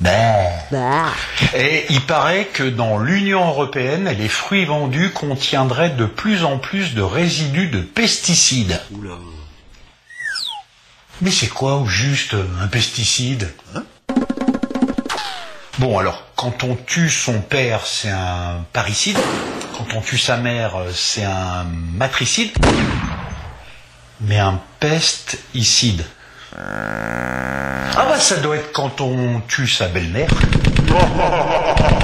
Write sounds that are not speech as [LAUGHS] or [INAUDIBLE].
Bah. Et il paraît que dans l'Union européenne, les fruits vendus contiendraient de plus en plus de résidus de pesticides. Oula. Mais c'est quoi au juste un pesticide Bon alors, quand on tue son père, c'est un parricide. Quand on tue sa mère, c'est un matricide. Mais un pesticide. Bah ça doit être quand on tue sa belle-mère. [LAUGHS]